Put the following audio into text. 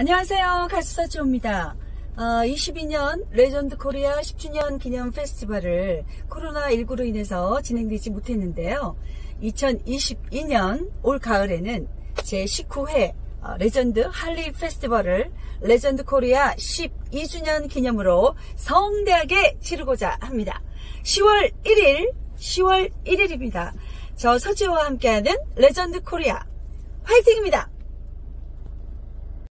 안녕하세요. 가수 서지오입니다. 어, 22년 레전드 코리아 10주년 기념 페스티벌을 코로나19로 인해서 진행되지 못했는데요. 2022년 올 가을에는 제19회 어, 레전드 할리 페스티벌을 레전드 코리아 12주년 기념으로 성대하게 치르고자 합니다. 10월 1일, 10월 1일입니다. 저 서지오와 함께하는 레전드 코리아 화이팅입니다.